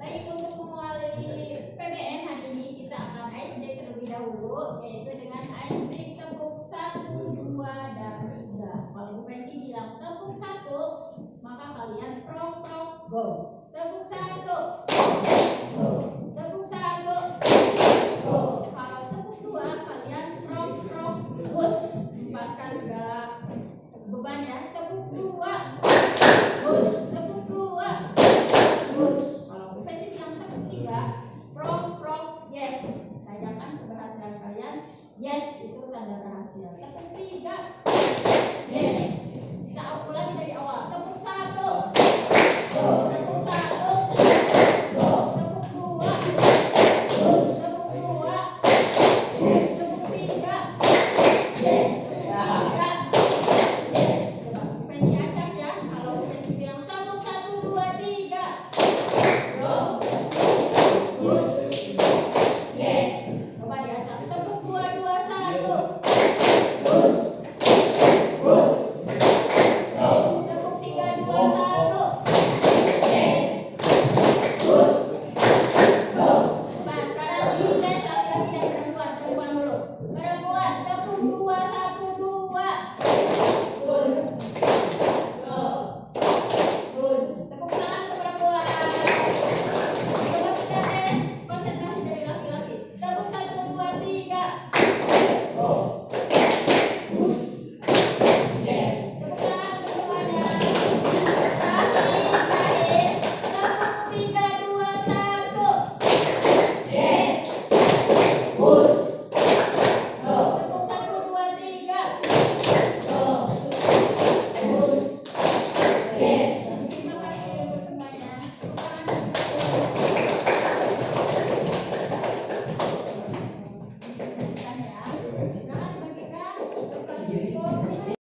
Baik untuk memulai PBM hari ini kita akan SD terlebih dahulu yaitu dengan SD tepuk satu, dua, dan tiga. Kalau Bu Penti bilang tepuk satu, maka kalian prok prok go. tanda rahasia. Tapi tidak